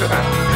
Ha ha ha!